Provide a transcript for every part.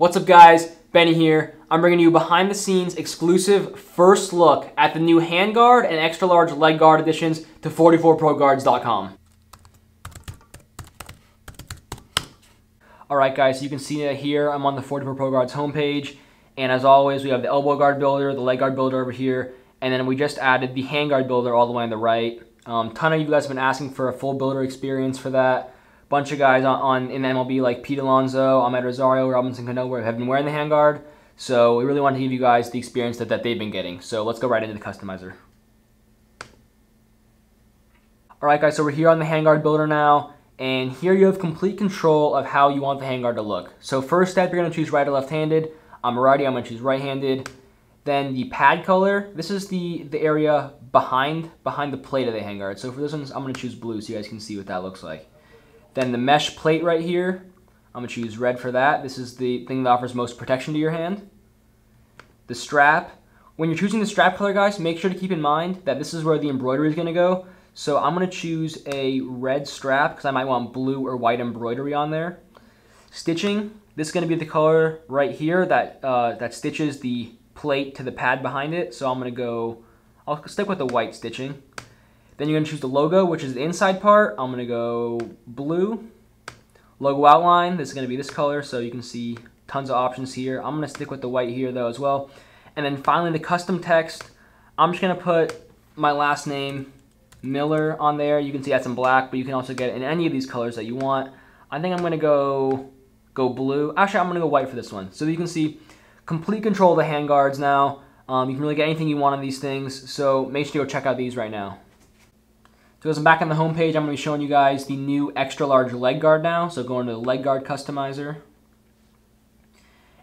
What's up guys, Benny here. I'm bringing you behind the scenes exclusive first look at the new handguard and extra large leg guard additions to 44proguards.com. Alright guys, so you can see that here, I'm on the 44 Pro Guards homepage, and as always, we have the elbow guard builder, the leg guard builder over here, and then we just added the handguard builder all the way on the right. Um, ton of you guys have been asking for a full builder experience for that. Bunch of guys on, on in MLB like Pete Alonso, Amed Rosario, Robinson Cano have been wearing the handguard. So we really want to give you guys the experience that, that they've been getting. So let's go right into the customizer. Alright guys, so we're here on the handguard builder now. And here you have complete control of how you want the handguard to look. So first step, you're going to choose right or left-handed. I'm righty, I'm to choose right-handed. Then the pad color, this is the, the area behind behind the plate of the handguard. So for this one, I'm to choose blue so you guys can see what that looks like. Then the mesh plate right here, I'm to choose red for that. This is the thing that offers most protection to your hand. The strap, when you're choosing the strap color, guys, make sure to keep in mind that this is where the embroidery is going to go. So I'm going to choose a red strap because I might want blue or white embroidery on there. Stitching, this is going to be the color right here that, uh, that stitches the plate to the pad behind it. So I'm going to go, I'll stick with the white stitching. Then you're going to choose the logo, which is the inside part. I'm going to go blue. Logo outline, this is going to be this color, so you can see tons of options here. I'm going to stick with the white here, though, as well. And then finally, the custom text. I'm just going to put my last name, Miller, on there. You can see that's in black, but you can also get it in any of these colors that you want. I think I'm going to go go blue. Actually, I'm going to go white for this one. So you can see complete control of the handguards now. Um, you can really get anything you want on these things, so make sure to go check out these right now. So as I'm back on the home page, I'm going to be showing you guys the new extra large leg guard now. So going to the leg guard customizer.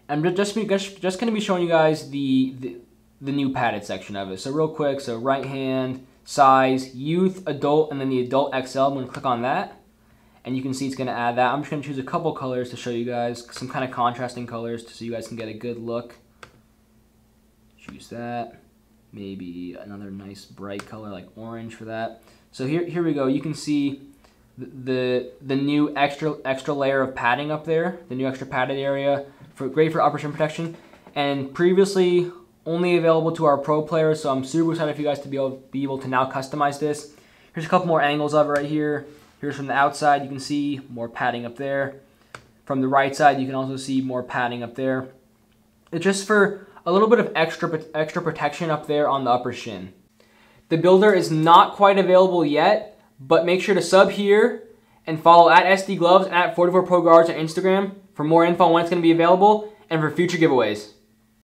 I'm just, just, just going to be showing you guys the, the, the new padded section of it. So real quick, so right hand, size, youth, adult, and then the adult XL. I'm going to click on that. And you can see it's going to add that. I'm just going to choose a couple colors to show you guys, some kind of contrasting colors so you guys can get a good look. Choose that. Maybe another nice bright color like orange for that. So here, here we go. You can see the, the, new extra extra layer of padding up there, the new extra padded area, for great for upper shin protection. And previously only available to our pro players, so I'm super excited for you guys to be able, be able to now customize this. Here's a couple more angles of it right here. Here's from the outside, you can see more padding up there. From the right side, you can also see more padding up there. It's just for a little bit of extra, extra protection up there on the upper shin. The builder is not quite available yet, but make sure to sub here and follow at SD Gloves and at 44 Pro Guards on Instagram for more info on when it's going to be available and for future giveaways.